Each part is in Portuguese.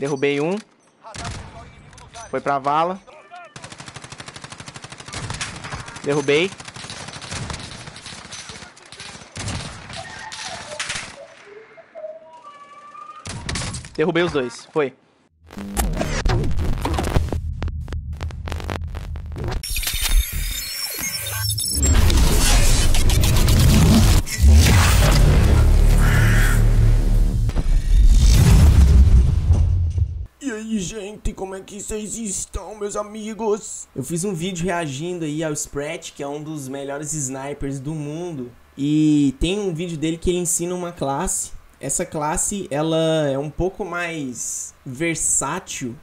Derrubei um. Foi pra vala. Derrubei. Derrubei os dois. Foi. Vocês estão, meus amigos? Eu fiz um vídeo reagindo aí ao Sprat, que é um dos melhores snipers do mundo. E tem um vídeo dele que ele ensina uma classe. Essa classe, ela é um pouco mais versátil.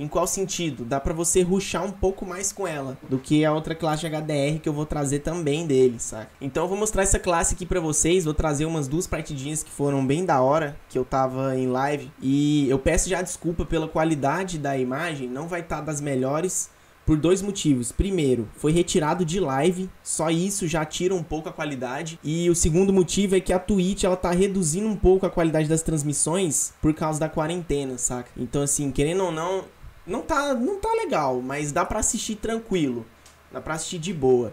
Em qual sentido? Dá pra você ruxar um pouco mais com ela do que a outra classe HDR que eu vou trazer também dele, saca? Então eu vou mostrar essa classe aqui pra vocês, vou trazer umas duas partidinhas que foram bem da hora, que eu tava em live. E eu peço já desculpa pela qualidade da imagem, não vai estar tá das melhores, por dois motivos. Primeiro, foi retirado de live, só isso já tira um pouco a qualidade. E o segundo motivo é que a Twitch ela tá reduzindo um pouco a qualidade das transmissões por causa da quarentena, saca? Então assim, querendo ou não, não tá, não tá legal, mas dá pra assistir tranquilo. Dá pra assistir de boa.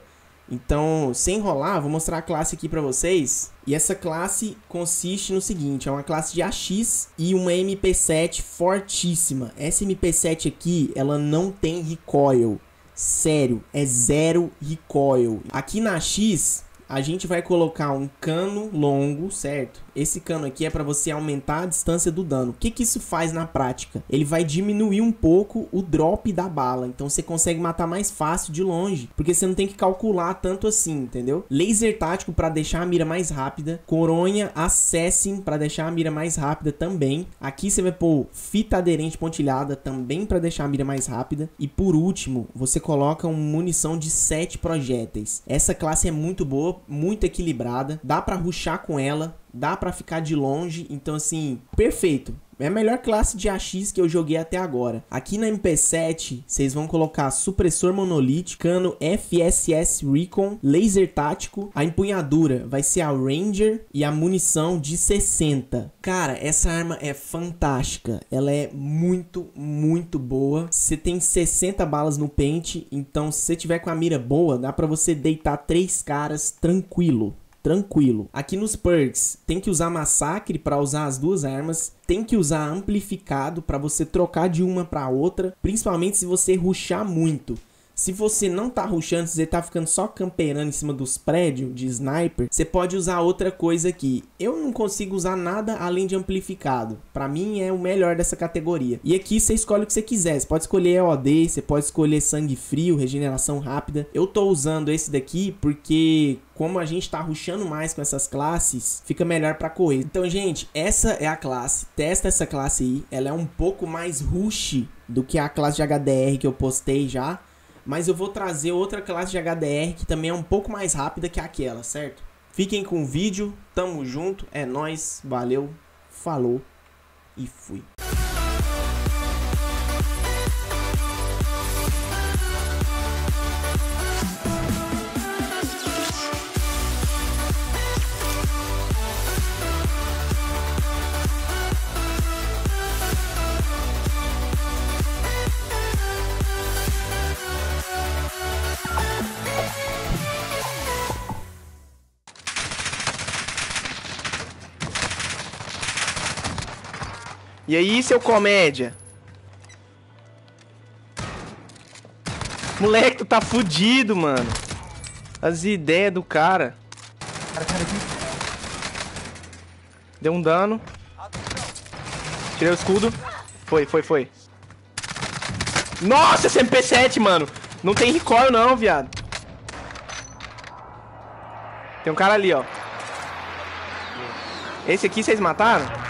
Então, sem enrolar, vou mostrar a classe aqui pra vocês. E essa classe consiste no seguinte, é uma classe de AX e uma MP7 fortíssima. Essa MP7 aqui, ela não tem recoil. Sério, é zero recoil. Aqui na AX, a gente vai colocar um cano longo, certo? Esse cano aqui é para você aumentar a distância do dano. O que, que isso faz na prática? Ele vai diminuir um pouco o drop da bala. Então você consegue matar mais fácil de longe. Porque você não tem que calcular tanto assim, entendeu? Laser tático para deixar a mira mais rápida. Coronha Assassin para deixar a mira mais rápida também. Aqui você vai pôr fita aderente pontilhada também para deixar a mira mais rápida. E por último, você coloca uma munição de 7 projéteis. Essa classe é muito boa, muito equilibrada. Dá para ruxar com ela dá para ficar de longe, então assim, perfeito. É a melhor classe de AX que eu joguei até agora. Aqui na MP7, vocês vão colocar supressor monolítico, cano FSS Recon, laser tático, a empunhadura vai ser a Ranger e a munição de 60. Cara, essa arma é fantástica. Ela é muito, muito boa. Você tem 60 balas no pente, então se você tiver com a mira boa, dá para você deitar três caras tranquilo tranquilo. Aqui nos perks, tem que usar massacre para usar as duas armas, tem que usar amplificado para você trocar de uma para outra, principalmente se você ruxar muito. Se você não tá rushando, se você tá ficando só camperando em cima dos prédios de sniper, você pode usar outra coisa aqui. Eu não consigo usar nada além de amplificado. Para mim é o melhor dessa categoria. E aqui você escolhe o que você quiser. Você pode escolher EOD, você pode escolher sangue frio, regeneração rápida. Eu tô usando esse daqui porque como a gente tá rushando mais com essas classes, fica melhor para correr. Então, gente, essa é a classe. Testa essa classe aí. Ela é um pouco mais rush do que a classe de HDR que eu postei já mas eu vou trazer outra classe de HDR que também é um pouco mais rápida que aquela, certo? Fiquem com o vídeo, tamo junto, é nós, valeu, falou e fui. E aí, seu comédia? Moleque, tu tá fudido, mano. As ideias do cara. Deu um dano. Tirei o escudo. Foi, foi, foi. Nossa, esse MP7, mano. Não tem recoil não, viado. Tem um cara ali, ó. Esse aqui vocês mataram?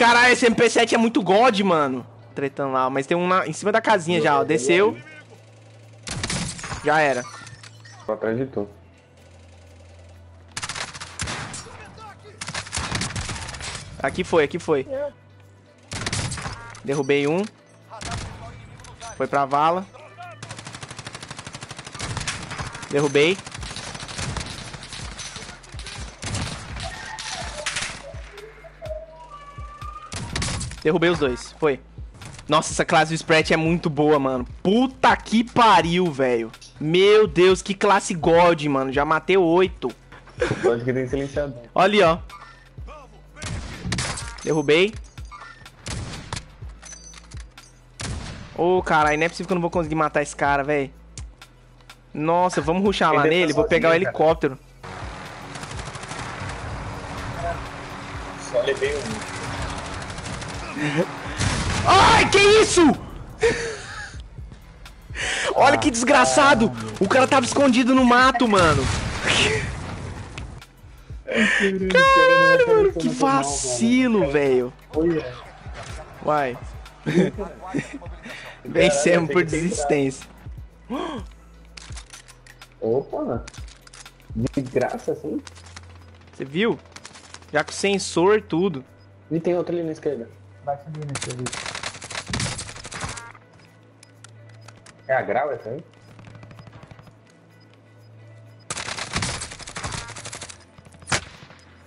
Caralho, esse MP7 é muito god, mano. Tretando lá, mas tem um na, em cima da casinha já, ó. Desceu. Já era. Tô atrás de tu. Aqui foi, aqui foi. Derrubei um. Foi pra vala. Derrubei. Derrubei os dois. Foi. Nossa, essa classe do Sprat é muito boa, mano. Puta que pariu, velho. Meu Deus, que classe God, mano. Já matei oito. Pode que tem silenciador. Olha ali, ó. Derrubei. Ô, oh, caralho, não é possível que eu não vou conseguir matar esse cara, velho. Nossa, vamos ruxar lá tá nele. Vou pegar o sozinho, cara. helicóptero. Só levei um. Ai, que isso? Olha que desgraçado. O cara tava escondido no mato, mano. Cara, mano, que vacilo, velho. Vai. Vencemos por desistência. Opa! De graça, assim? Você viu? Já com sensor tudo. E tem outro ali na esquerda. Vai subir nesse ali. É a grau essa aí?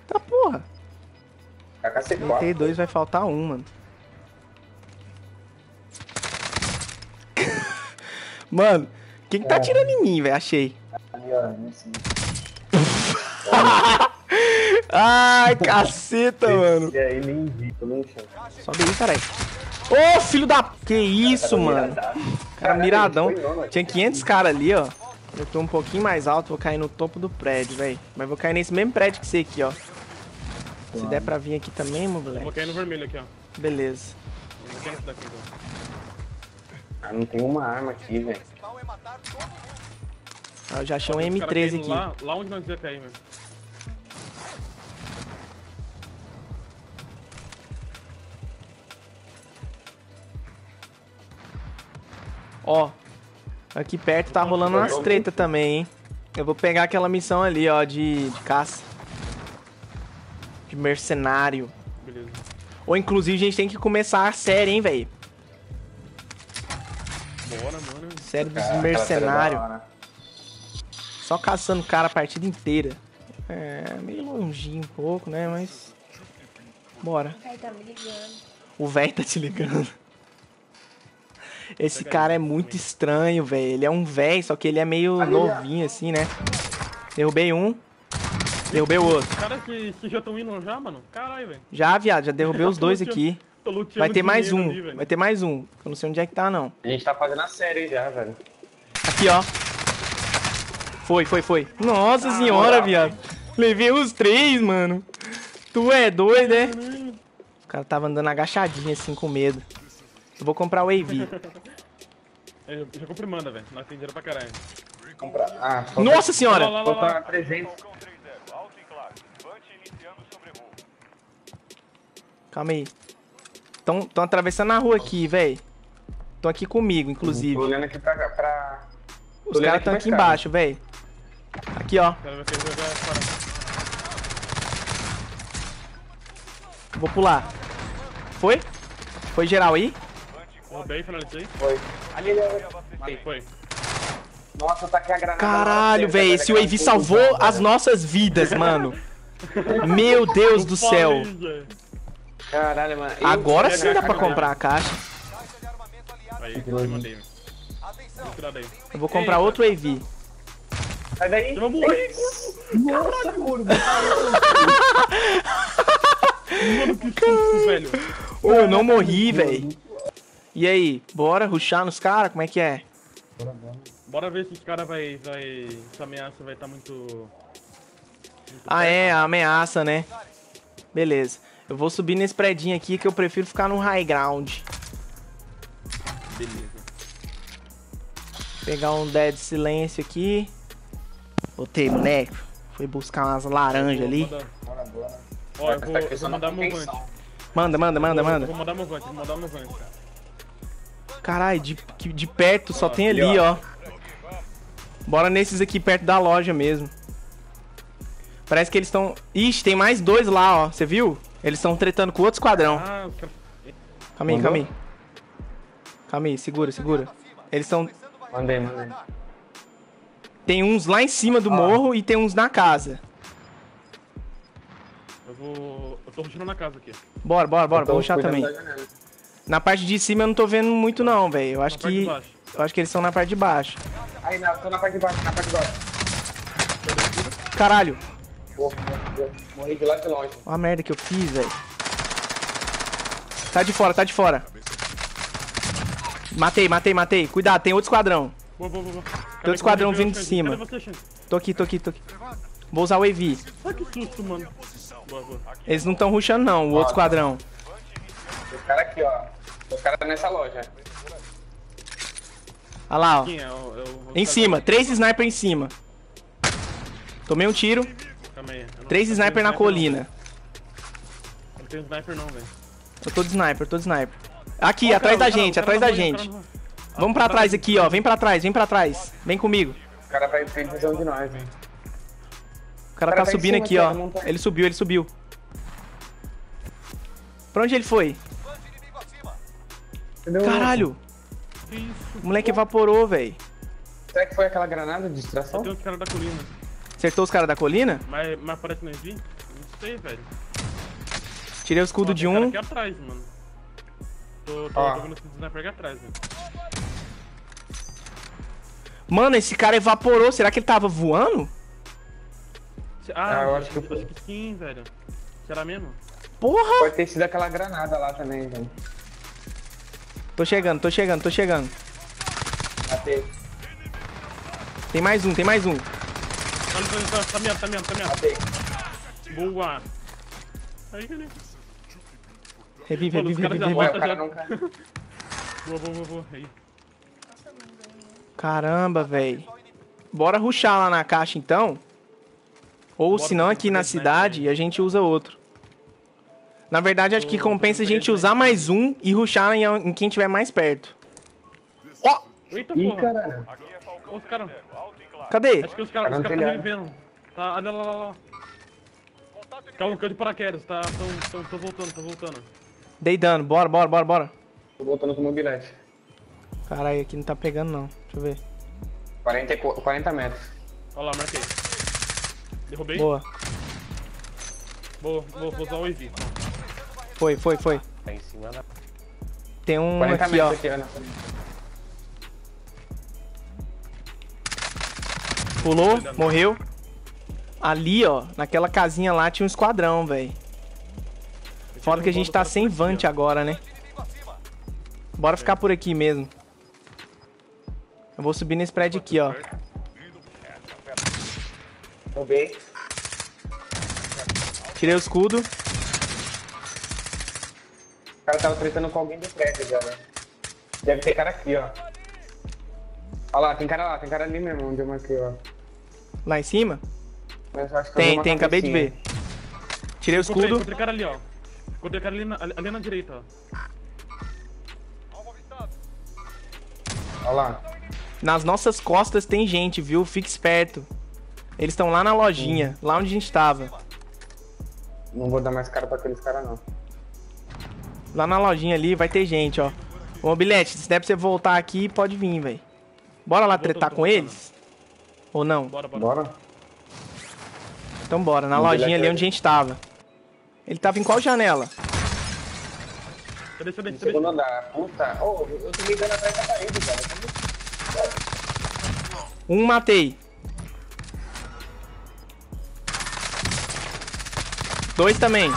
Tá porra. KKC4. Matei dois, vai faltar um, mano. Mano, quem que tá atirando em mim, velho? Achei. Ali, ó, nesse. Ai, caceta, mano. E aí, nem vi, chão. Sobe aí, caralho. Ô, filho da... Que isso, mano. Cara miradão. Tinha 500 caras ali, ó. Eu tô um pouquinho mais alto, vou cair no topo do prédio, velho. Mas vou cair nesse mesmo prédio que você aqui, ó. Se der pra vir aqui também, meu Vou moleque. cair no vermelho aqui, ó. Beleza. Vou cair nesse daqui, então. Ah, não tem uma arma aqui, velho. Ah, Eu já achei um Os caras M13 caindo aqui. Lá, lá onde nós ia cair, velho. Ó, aqui perto tá rolando umas treta também, hein? Eu vou pegar aquela missão ali, ó, de, de caça. De mercenário. Beleza. Ou inclusive a gente tem que começar a série, hein, velho? Bora, mano. Série dos Cara, mercenários. série é hora. Só caçando cara a partida inteira. É, meio longinho um pouco, né? Mas. Bora. Ai, tá me ligando. O velho tá te ligando. Esse cara é muito estranho, velho. Ele é um velho, só que ele é meio novinho, assim, né? Derrubei um. Derrubei o outro. Os caras que, que já estão indo já, mano. Caralho, velho. Já, viado, já derrubei os dois aqui. Vai ter mais um. ali. Vai ter mais um. Eu não sei onde é que tá, não. A gente tá fazendo a série já, velho. Aqui, ó. Foi, foi, foi. Nossa senhora, viado. Levei os três, mano. Tu é doido, é? O cara tava andando agachadinho, assim, com medo. Eu vou comprar o AV. Eu já comprei manda, velho. Nós tem dinheiro pra caralho. Comprar. Ah, falta, Nossa senhora! lá, lá, lá. falta 300. Calma aí. Tão, tão atravessando a rua aqui, velho. Tão aqui comigo, Tô inclusive. olhando aqui pra. pra... Os caras aqui tão pra aqui escada. embaixo, velho. Aqui, ó. Vou pular. Foi? Foi geral aí? Roubei, finalizei. Foi. Ali, ali, ali. Matei, foi. Nossa, tá aqui a granada. Caralho, velho. Esse confusão, salvou as velho. nossas vidas, mano. Meu Deus do céu. Caralho, mano. Eu- Agora sim dá pra comprar a caixa. Aí, eu mandei. Eu vou comprar outro AV. Sai daí. Eu vou morrer. Mano, que susto, velho. Ô, eu não morri, velho. E aí, bora ruxar nos caras? Como é que é? Bora ver se esse cara vai. vai essa ameaça vai estar muito. Ah, é, a ameaça, né? Beleza. Eu vou subir nesse predinho aqui que eu prefiro ficar no high ground. Beleza. Pegar um dead silêncio aqui. Botei, moleque. Fui buscar umas laranjas ali. Manda- Bora, bora. Ó, eu vou, eu mandar meu contenção. vante. Manda, manda, manda, manda. Vou mandar meu vante, vou mandar meu vante. Caralho, de, de perto só tem ali, ó. Bora nesses aqui perto da loja mesmo. Parece que eles estão. Ixi, tem mais dois lá, ó. Você viu? Eles estão tretando com outro esquadrão. Ah. Calma aí, calma aí. Calma aí, segura, segura. Eles estão. Mandei, mandei. Tem uns lá em cima do morro e tem uns na casa. Eu vou. Eu tô rushando na casa aqui. Bora, bora, bora. Vou rushar cuidando também. Na parte de cima eu não tô vendo muito não, velho. Eu acho Na parte de que... baixo. Eu acho que eles estão na parte de baixo. Aí, não, tô na parte de baixo, na parte de baixo. Caralho. Pô, morri- morri de lá de longe. Olha a merda que eu fiz, velho. Tá de fora, tá de fora. Matei, matei, matei. Cuidado, tem outro esquadrão. Boa, boa, boa. boa. outro esquadrão vindo de cima. Tô aqui, tô aqui, tô aqui. Vou usar o AV. Ai, que susto, mano. Boa, boa. Eles não estão rushando não, o outro esquadrão. Os caras aqui, ó. Os caras nessa loja. Olha lá, ó. É? o- é o- Em cima, três sniper em cima. Tomei um tiro, aí. Eu não- três eu não sniper na não. colina. Eu não tenho sniper não, velho. Eu tô de sniper, eu tô de sniper. Aqui, Ó, atrás cara, da o cara- gente, o atrás cara da não o gente. cara não. Vamos pra trás aqui, ó. Vem pra trás, vem pra trás. Vem comigo. Os caras vai ter visão de nós, hein. O cara O cara tá tá subindo cima aqui, aqui, ó. não tá- Ele subiu, ele subiu. Pra onde ele foi? Entendeu? Caralho! Que isso? O moleque evaporou, velho. Será que foi aquela granada de distração? Tem uns caras da colina. Acertou os caras da colina? Mas, mas parece no EV? Não sei, velho. Tirei o escudo Ó, de tem cara um. aqui atrás, mano. Tô, tô, Ó. tô vendo esse sniper aqui atrás, velho. Mano, esse cara evaporou. Será que ele tava voando? Ah, Ah, eu acho que, que acho que sim, velho. Será mesmo? Porra! Pode ter sido aquela granada lá também, velho. Tô chegando, tô chegando, tô chegando. Matei, Tem mais um, tem mais um. Tá, tá, tá meando, tá tá meando. matei. Boa. Aí, galera. Revive, revive, revive, revive. Boa, boa, boa, boa. Aí. Caramba, velho. Bora ruxar lá na caixa então. Ou se não aqui na cidade a gente usa outro. Na verdade acho que compensa a gente usar mais um e ruxar em, em quem tiver mais perto. Ó! Eita, Ih, porra. caralho. Ó, Os caras. Cadê? Acho que os caras Cara estão telhado. revivendo. Tá, olha lá, lá, lá. Calma, caiu de paraquedas, tá? Tão, tão, tão voltando, tão voltando. Dei dano, bora, bora, bora, bora. Tô voltando com o mobilete. Caralho, aqui não tá pegando não. Deixa eu ver. 40, e co- 40 metros. Olha lá, marquei. Derrubei. Boa. Vou, vou, vou usar o EV. Foi, foi, foi. Tá em cima da... Tem um 40 aqui, ó. aqui. Pulou, morreu. Ali, ó, naquela casinha lá tinha um esquadrão, velho. Foda que a gente tá sem vante agora, né? Bora ficar por aqui mesmo. Eu vou subir nesse prédio aqui, ó. Roubei. Tirei o escudo. O cara tava tretando com alguém do prédio já, né? Deve ter cara aqui, ó. Olha lá, tem cara lá, tem cara ali mesmo, onde eu marquei, ó. Lá em cima? Mas eu acho que eu vi Tem, tem, acabei de ver. Tirei o escudo. encontrei cara ali, ó. Encontrei cara ali na, ali, ali na direita, ó. Olha lá. Nas nossas costas tem gente, viu? Fique esperto. Eles estão lá na lojinha, lá onde a gente tava. Não vou dar mais cara pra aqueles caras, não. Lá na lojinha ali vai ter gente, ó. Ô, Mobilete, se der pra você voltar aqui, pode vir, velho. Bora lá tretar com eles? Ou não? Bora, bora. Bora? Então bora, na Mobilete lojinha ali é- onde a gente tava. Ele tava em qual janela? Cadê, cadê, cadê? segundo andar. Puta. Ô, eu tô ligando atrás da parede, cara. Um matei. Dois também.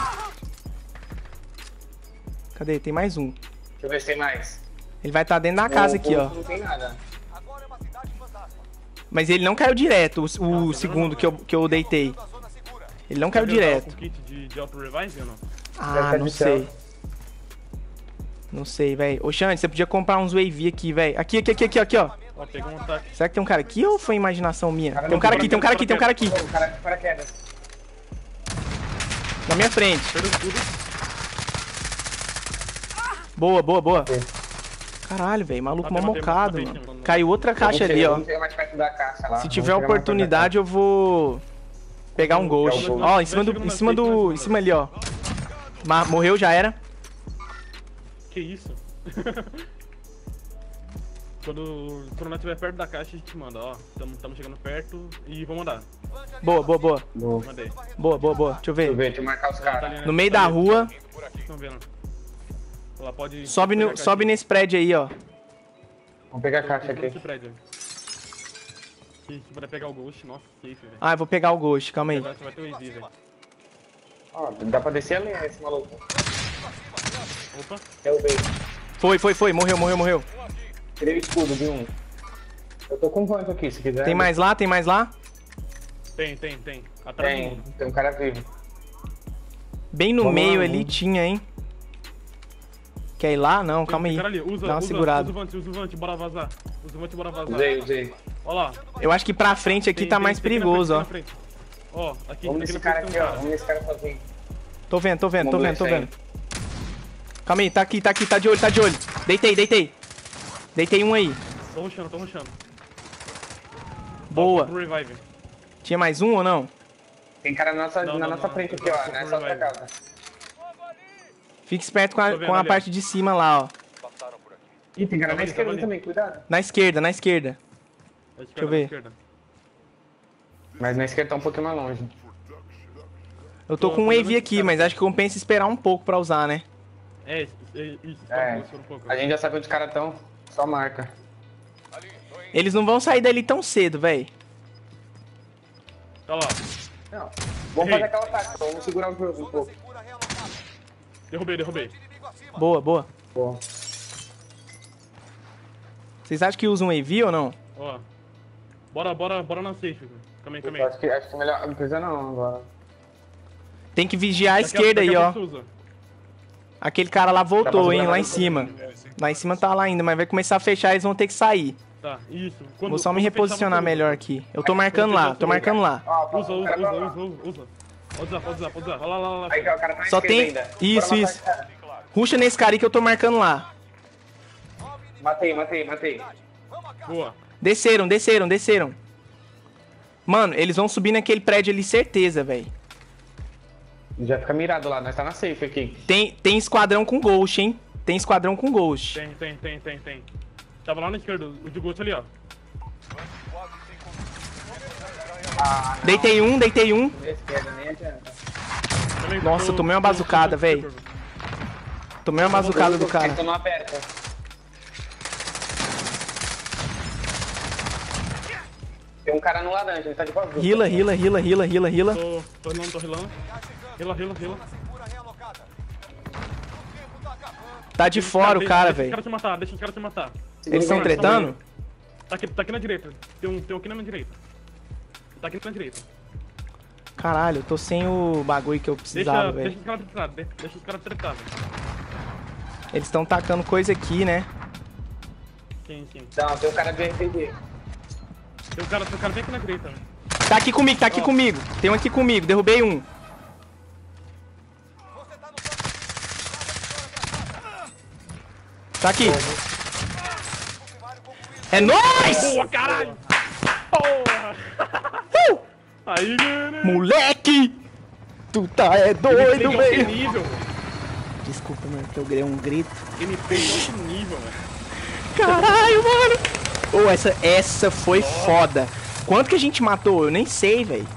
Cadê? Tem mais um. Deixa eu ver se tem mais. Ele vai estar dentro da casa No aqui, ó. Não tem nada. Mas ele não caiu direto, o, o segundo que eu, que eu deitei. Ele não caiu o direto. Com kit de, de auto revive ou não? Ah, tá não sei. Não sei, velho. Ô, Xande, você podia comprar uns wave aqui, velho. Aqui, aqui, aqui, aqui, aqui, ó. Ó, um ataque. Será que tem um cara aqui ou foi imaginação minha? Cara, Tem um cara tem aqui, tem um cara aqui, tem um cara aqui. Ô, o cara paraquedas. Na minha frente. Boa, boa, boa. Caralho, velho. Maluco matei, mamocado, matei, mano. Caiu outra caixa ali, ó. caixa. Se tiver oportunidade, eu vou pegar um ghost. Ó, em cima do, em cima do, em cima ali, ó. Morreu, já era. Que isso? quando, quando nós estiver perto da caixa, a gente manda, ó. Tamo, tamo chegando perto e vamos andar. Boa, boa, boa. Boa. Boa, boa, boa. Deixa eu Deixa eu ver. ver, deixa eu marcar os Tá caras. né? No meio Tá da ali. rua. Estão vendo. Lá, pode... Sobe, no, sobe nesse prédio aí, ó. Vamos pegar a caixa aqui. prédio. Se se puder pegar o Ghost, nossa, safe, velho. Ah, eu vou pegar o Ghost, calma aí. Agora você vai ter o Easy, velho. Ó, dá pra descer ali, esse maluco. Opa. Derrubei. Foi, foi, foi. Morreu, morreu, morreu. Tirei o escudo de um. Eu tô com quanto aqui, se quiser. Tem mais lá? Tem mais lá? Tem, tem, tem. Atrás do Tem, mundo. tem um cara vivo. Bem no Vamos meio lá, ali tinha, hein? Quer ir lá? Não, calma aí. ali. Usa, Dá uma usa, segurada. Usa o Vante, usa o Vante, bora vazar. Usa o Vante, bora vazar. Usei, usei. Ó lá. Eu acho que pra frente aqui Tem- tá tem- mais tem perigoso, ó. frente. Ó, aqui, Vamos nesse cara aqui, ó. Vamos nesse cara sozinho. Tô vendo, tô vendo, tô vendo, tô vendo. Calma aí, tá aqui, tá aqui, tá de olho, tá de olho. Deitei, deitei. Deitei um aí. Tô rushando, tô rushando. Boa. Tinha mais um ou não? Tem cara na nossa, Não, na não, nossa não. frente aqui, ó. Nessa outra casa. Fique esperto com a, com a parte de cima lá, ó. Ih, tem cara na ali, esquerda ali. também, cuidado. Na esquerda, na esquerda. Deixa eu ver. Esquerda. Mas na esquerda tá um pouquinho mais longe. Eu tô Tô- com um wave aqui, mas acho que compensa esperar um pouco pra usar, né? É, isso, é, isso. É. espera um pouco. A gente já sabe onde os caras estão. Só marca. Eles não vão sair dali tão cedo, véi. Tá lá. Não. Vamos Ei. fazer aquela tática, vamos segurar o jogo um pouco. Derrubei, derrubei. Boa, boa. Boa. Vocês acham que usam um wave ou não? Ó. Bora, bora, bora na safe. Calma aí, calma aí. Acho que, acho que melhor. Não precisa não agora. Tem que vigiar a esquerda aí, ó. usa. Aquele cara lá voltou, pra hein, lá em cima. Lá em cima tá lá ainda, mas vai começar a fechar, eles vão ter que sair. Tá, isso. Quando, Vou só me reposicionar melhor aqui. Eu tô marcando lá, tô marcando lá. Usa, o usa, cara usa, lá. Pode usar, pode usar, pode usar. Olha lá, lá, lá. lá. Aí, ó, o cara tá Só tem- ainda. isso, Bora isso. matar. Ruxa nesse cara aí que eu tô marcando lá. Matei, matei, matei. Boa. Desceram, desceram, desceram. Mano, eles vão subir naquele prédio ali, certeza, velho. Já fica mirado lá, nós tá na safe aqui. Tem, tem esquadrão com Ghost, hein? Tem esquadrão com Ghost. Tem, tem, tem, tem, tem. Tava lá na esquerda, o de Ghost ali, ó. Deitei um, deitei um. Nossa, tomei uma bazucada, véi. Tomei uma bazucada do cara. Tem um cara no laranja, ele tá de bazuca. Rila, rila, rila, rila, rila, rila. Tô, tô rilando, tô rilando. Rila, rila, rila. Tá de fora o Deixa- cara, Deixa os velho. caras te matar, deixa os caras te matar. Eles estão tretando? Tá aqui, tá aqui na direita. Tem um, tem um aqui na minha direita. Tá aqui na direita. Caralho, eu tô sem o bagulho que eu precisava, Deixa, deixa velho. os caras de- deixa os caras velho. Eles estão tacando coisa aqui, né? Sim, sim. Não, tem um cara de RPG. Tem um cara, tem um cara bem aqui na direita, velho. Tá aqui comigo, tá aqui Ó. comigo. Tem um aqui comigo, derrubei um. Tá aqui. É nóis! Boa, caralho! Porra! Aí, galera! Moleque! Tu tá é doido, velho. nível, velho. Desculpa, mano, que eu grei um grito. Gameplay alto nível, velho. Caralho, mano! Ô, essa, essa foi foda. Quanto que a gente matou? Eu nem sei, velho.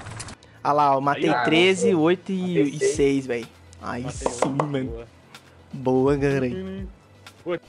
Ah lá, eu matei Aí, ah, 13, 8 Matei e, e seis. 6, velho. Aí Matei sim, outro. mano. Boa. Boa, galera. Oi.